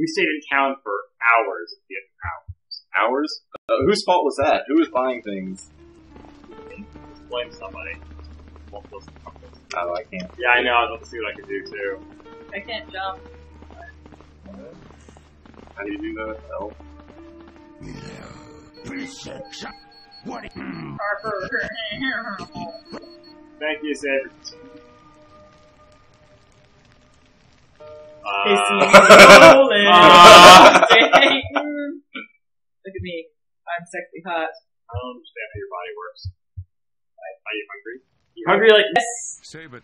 We stayed in town for hours at the end of hours. Hours? Uh, whose fault was that? Who was buying things? Blame somebody. Won't listen to me. Oh, I can't. Yeah, I know. I was about to see what I could do too. I can't jump. How do you do that? Oh. Harper. Thank you, Saber. Pissy Uh, rolling. Ah. Look at me. I'm sexy hot. I don't understand how your body works. Are you hungry? You hungry like Yes. Saber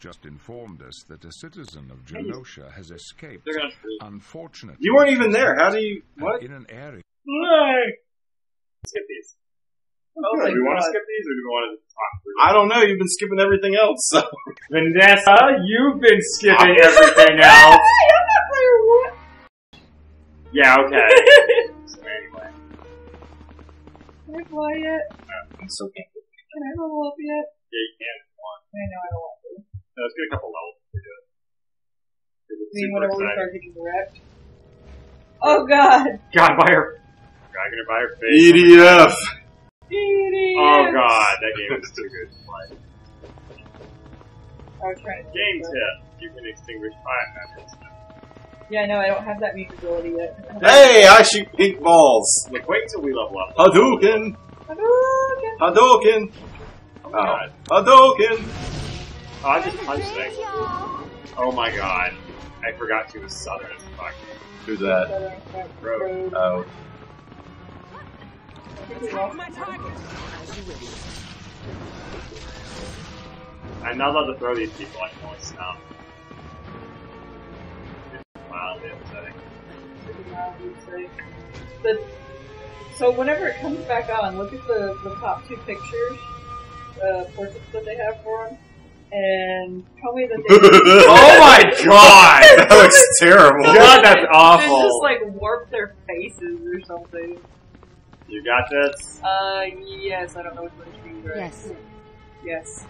just informed us that a citizen of Genosha has escaped. They're gonna Unfortunately, You weren't even there. How do you? What? in an area skip these. Oh do my we want to skip these or do we want to talk through I don't know. You've been skipping everything else. So. Vanessa, you've been skipping everything else. I'm not player one. Yeah, okay. so anyway. Can I fly yet? I'm so can't. Can I level up yet? Yeah, you can if you want. I know I don't want to. No, let's get a couple levels to do it. 'Cause it's I mean, super whenever we start getting wrecked. Oh god. God, by her. God, gonna buy her face. EDF. Oh god, that game is too good to play. I was trying to Game tip. You can extinguish fire Yeah, I know, I don't have that mute ability yet. Hey, I shoot pink balls. Look, wait until we level up. Hadouken. Hadouken! Hadouken. Oh Oh. god. Hadouken. Oh, I just punched things. Oh my god. I forgot she was southern as fuck. Who's that? Road. Oh. I'm not allowed to throw these people, I can only stop. It's mildly upsetting. The, so whenever it comes back on, look at the, the top two pictures, uh, portraits that they have for them, and tell me that they oh my god! that looks terrible. God, that's awful. they just like warp their faces or something. You got this? Uh, yes, I don't know which one to choose. Right? Yes. Yes.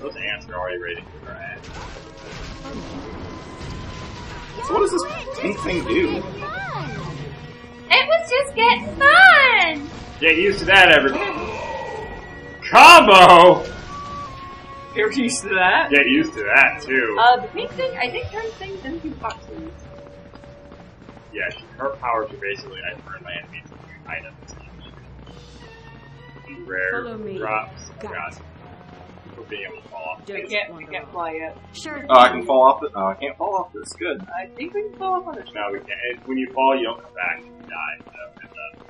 Those ants are already ready to their. So what does this pink thing do? It was just getting fun! Get used to that, everybody. Combo! You're used to that. Get used to that, too. Uh, the pink thing, I think turns things into boxes. Yeah, she, her powers are basically I turn my enemies into items. Rare Follow me. drops. Got God. For being able to fall off. I can't, I can't fly yet. Sure. Oh, I can fall off it. Oh, I can't fall off this. Good. I think we can fall off on this. No, we can't. And when you fall, you don't come back. You die. So it's, uh,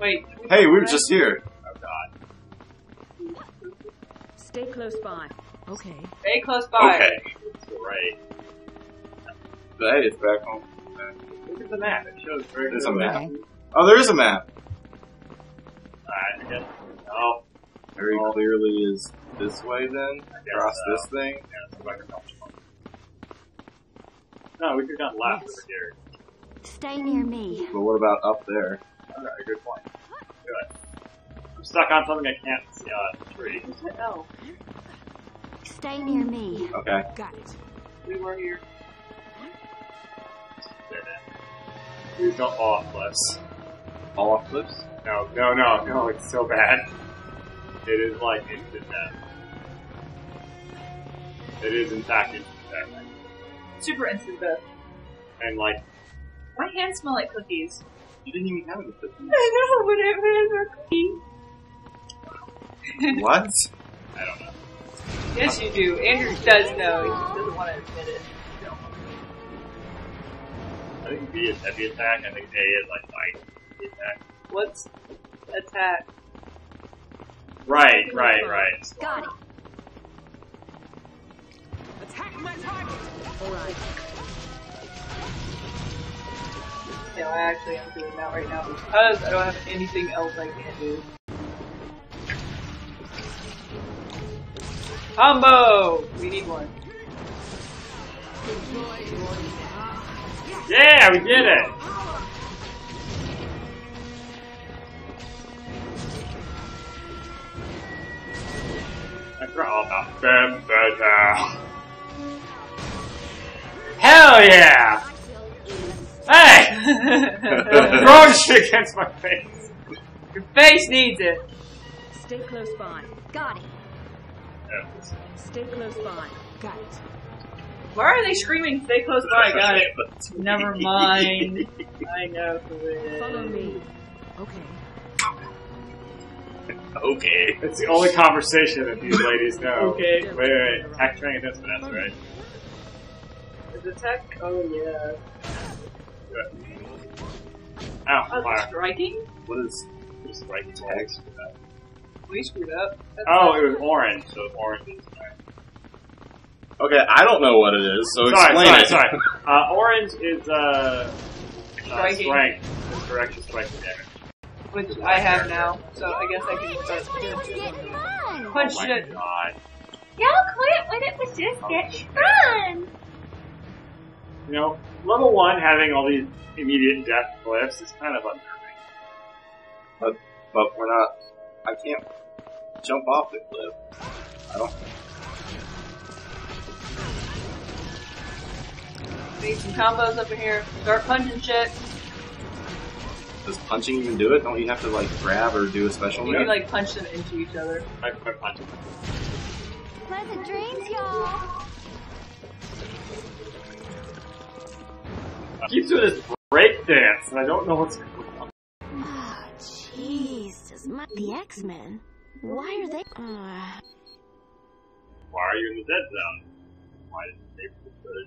Wait. Hey, we were just here. oh god. Stay close by. Okay. Stay close by. Okay. Right. Hey, it's back home. Look at the map. It shows very There's a clearly. map. Oh, there is a map. Alright, I guess. Oh, Very Oh. clearly is this way then. guess Across so. this thing. yeah, it's like a couple No, we could have gone left Yes. over here. Stay near me. But what about up there? Alright, good point. Good. I'm stuck on something I can't see. Uh, tree. What's the L? Stay near me. Okay. Got it. We were here. There, man. Please don't fall off cliffs. Fall off cliffs? No, no, no, no, it's so bad. It is like instant death. It is in fact instant death. Super instant death. And like, My hands smell like cookies. You didn't even have any cookies. I know, but it was cookies. what? I don't know. Yes, you do. Andrew does know. He just doesn't want to admit it. I think B is heavy attack, I think A is like light attack. What's attack? Right, right, right. Got it. Attack my target! Alright. No, I actually am doing that right now because I don't have anything else I can do. Combo! We need one. Yeah, we did it! I forgot all about them better. Uh, hell yeah! Hey! Throwing shit against my face. Your face needs it. Stay close by. Got it. Stay close by. Got it. Why are they screaming, stay close by? Got it. Never mind. I know who it Follow is. me. Okay. okay. It's the only conversation that these ladies know. Okay. Wait, wait, wait. Tech train this, but that's right. Is it tech? Oh yeah. Ow, Oh, fire. striking? What is Just right text? We screwed up. That's Oh, it was orange, so orange is Okay, I don't know what it is, so Sorry, explain sorry, it. sorry. Uh, orange is, uh, uh Striking. strength. It's direct striking damage. which I have now, so I guess I can start It was doing fun. Punch oh my it. god. Y'all quit when it was just getting fun. You know, level one having all these immediate death cliffs is kind of unnerving. But but we're not. I can't jump off the cliff. I don't. Need some combos up in here. Start punching shit. Does punching even do it? Don't you have to like grab or do a special You move? can like punch them into each other. I quit punching. Pleasant dreams, y'all. Keeps doing this break dance, and I don't know what's going on. Oh, jeez. Does my the X-Men? Why are they? Uh, Why are you in the dead zone? Why did they put the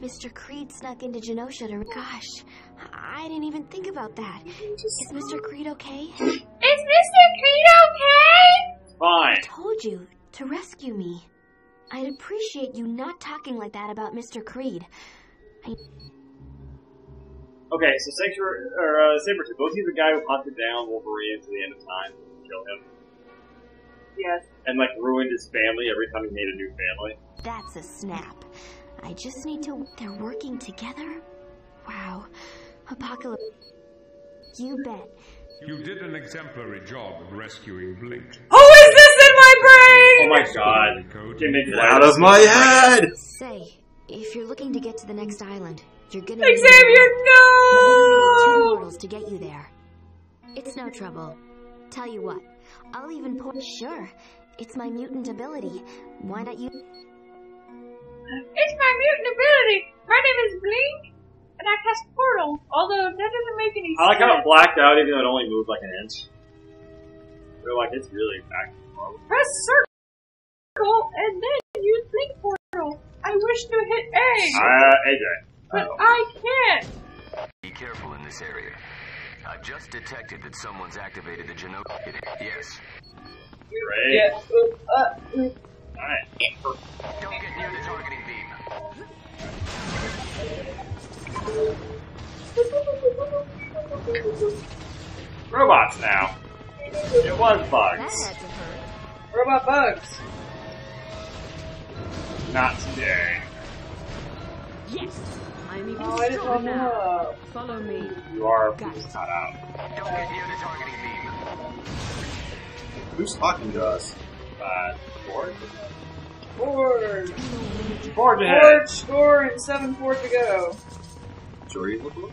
Mr. Creed snuck into Genosha to. Gosh, I didn't even think about that. Is Mr. Creed okay? Is Mr. Creed okay? Fine. I told you to rescue me. I'd appreciate you not talking like that about Mr. Creed. Okay, so Sanctuary, or uh, Sabretooth, was he the guy who hunted down Wolverine to the end of time to kill him? Yes. And like ruined his family every time he made a new family? That's a snap. I just need to. They're working together? Wow. Apocalypse. You bet. You did an exemplary job of rescuing Blink. Who is this in my brain? Oh my god. Code. Can make Get out of my head! Say, if you're looking to get to the next island, you're gonna Xavier, Let me create two no! portals to get you there. It's no trouble. Tell you what, I'll even point. Sure, it's my mutant ability. Why not you? It's my mutant ability. My name is Blink, and I cast portal. Although that doesn't make any sense. I like how it blacked out even though it only moved like an inch. They're like, it's really back and. Press circle and then use Blink portal. I wish to hit A, Uh, AJ. but I can't. Be careful in this area. I've just detected that someone's activated the Geno. Yes. Great. Yeah. Uh, uh, uh, Alright. Don't get near the targeting beam. Robots now. It was bugs. had to hurt. robot bugs. Not today. Yes. I'm even Oh, stronger now. know. Follow me. You are Got it. out. Don't get near the targeting beam. Who's talking to us? Uh, Ford? Forge. Forge ahead. Forge score and seven four to go. Geordi LaForge?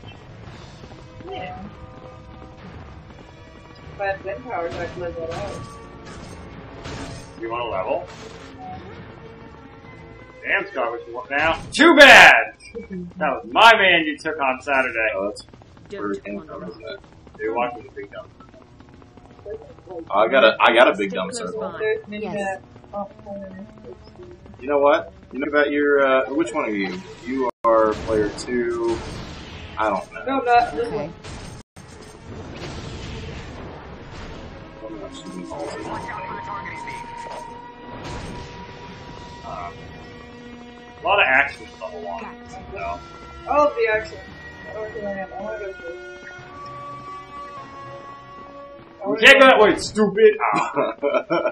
Yeah. If I had wind powers, I could live that out. You want a level? Uh-huh. Damn, Scott, what you want now? Too bad! That was my man you took on Saturday. Oh, that's Don't first wanna income, run. isn't it? You're watching the big dump. Oh, I got a, I got a big Stay dumb circle. by. There's mini Yes. Map. Corner. You know what? You know about your, uh, which one are you? You are player two. I don't know. No, not this Okay. one. I'm not shooting balls at you. Watch out for the targeting beam. Um, a lot of action with level one. So, Oh, the action. I don't know where I am. I want to go first. I you can't go that way, stupid!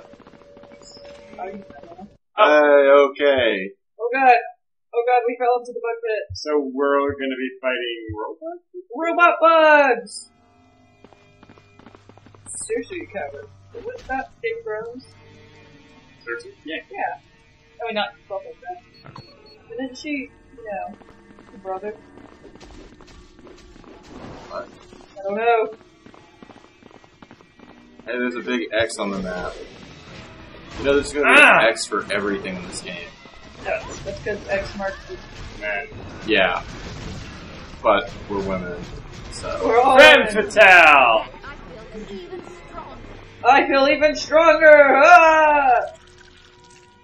I don't know. Hey, okay. Oh god. Oh god, we fell into the bug pit. So we're gonna be fighting robots? Robot bugs! Sushi cover. What's that? Game Thrones? Cersei? Yeah. Yeah. I mean, not stuff like that. Then she, you know, brother? What? I don't know. Hey, there's a big X on the map. You know, there's gonna be Ah! an X for everything in this game. That's because X marks the. Man. Yeah. But we're women, so. We're all Femme women. fatale! I feel even stronger! Ah!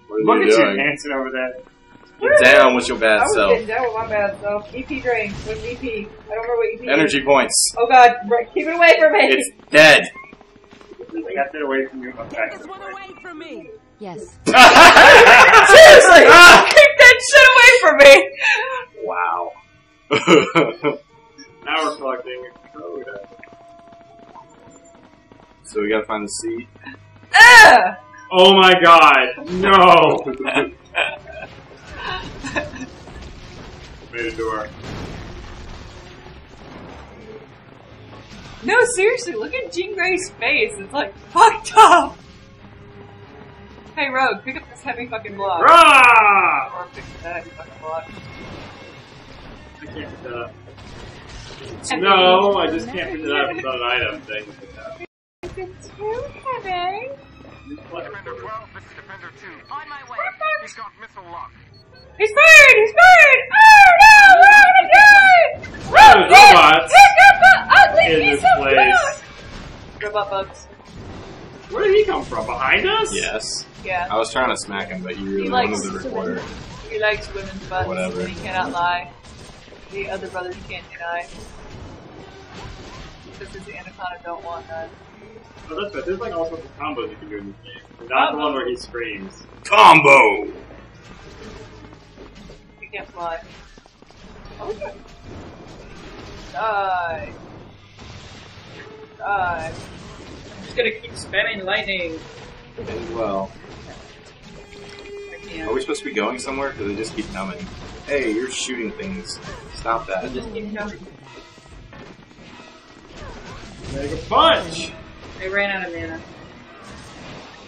What Look are at you you doing? dancing over there. Get down with your I bad was self. getting down with my bad self. EP drain. What's EP? I don't remember what EP is. Energy points. Oh god, keep it away from me! It's dead. I got that away from you. I'm back. This one away from me. Yes. Seriously! keep that shit away from me! wow. Now we're collecting code. so we gotta find the seat. Ah! Oh my god! No! Made a door. No, seriously, look at Jean Grey's face. It's like fucked up. Hey, Rogue, pick up this heavy fucking block. Rah! Or pick up that heavy fucking block. I can't that up. No, I just can't pick it up. It's an item thing. up. It's too heavy. Defender 12, this is Defender 2. On my way. He's got missile lock. He's fired! He's fired! Oh no! We're gonna die! There's yes! robots Pick up the ugly in piece this place. Robot bugs. Where did he come from? Behind us? Yes. Yeah. I was trying to smack him, but you He really likes wanted the recorder. He likes women's butts Whatever. he cannot lie. The other brothers can't deny. Because the Anaconda don't want that. Oh, that's right. There's like all sorts of combos you can do in this game. Not the one where he screams. Combo! He can't fly. Oh, okay. Die. Die. I'm just gonna keep spamming lightning. As well. Are we supposed to be going somewhere? Because they just keep coming. Hey, you're shooting things. Stop that. just keep coming. Make a punch! I ran out of mana.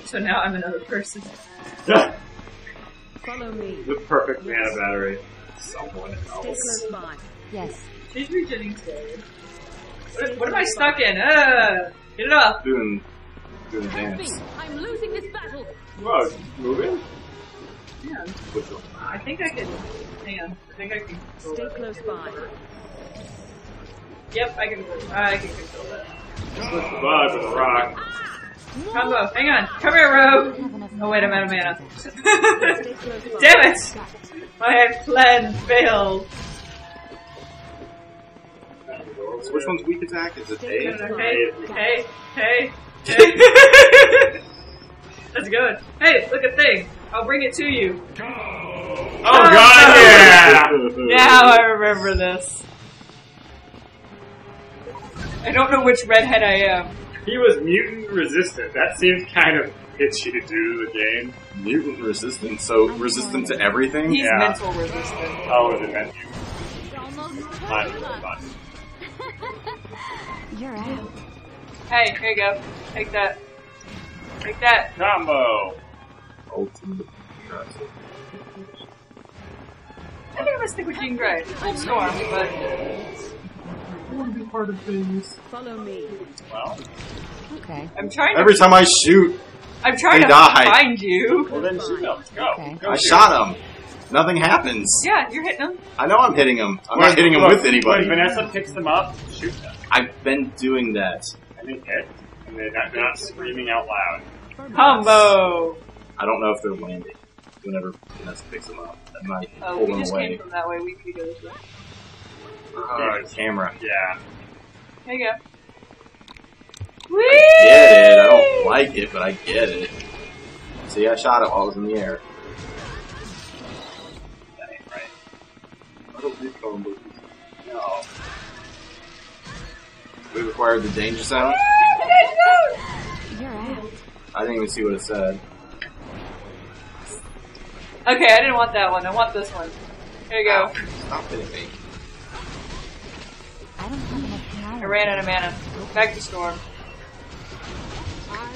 So now I'm another person. the Follow me. The perfect mana battery. Someone else. Stay close by. Yes. She's regenerating slowly. What, what am I stuck in? Uh, get it off. Doing, doing the dance. I'm losing this battle. Whoa, moving? Yeah, I think I can. Hang on. I think I can. Stay close by. Yep, I can. I can control that. Push the bug with a rock. Combo. Hang on. Come here, Rogue. Oh wait, I'm out of mana. Stay close. Damn it! My plan failed. So which one's weak attack? Is it A? Hey, hey, hey, hey. That's good. Hey, look at thing. I'll bring it to you. Oh, oh god, yeah! Now I remember this. I don't know which redhead I am. He was mutant resistant. That seems kind of itchy to do to the game. Mutant resistant, so resistant to everything? He's Yeah. mental resistant. Oh, was it meant You're out. Hey, here you go. Take that. Take that. Combo! Ultimate. I think I'm gonna stick with Jean Grey. Full storm, but Follow me. Well, Okay. I'm trying to. Every time I shoot, I'm trying they to die. find you. well then shoot them. Go. Okay. Go I shoot. shot him. Nothing happens. Yeah, you're hitting him. I know I'm hitting him. I'm When- not hitting him with anybody. When Vanessa picks them up, shoot them. I've been doing that. And they hit. And they're not, they're not screaming out loud. Combo. I don't know if they're landing whenever Vanessa picks them up. That might Oh, pull we them just away. came from that way. We could go this way. Oh, camera. Yeah. There you go. I get it. I don't like it, but I get it. See, I shot it while it was in the air. That ain't right. I don't do combos. No. We required the danger zone. You're out. I didn't even see what it said. Okay, I didn't want that one. I want this one. Here you go. Ow. Stop hitting me. I don't have enough I power. ran out of mana. Back to storm. I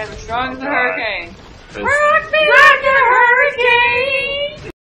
am as strong as a hurricane. Rock me like a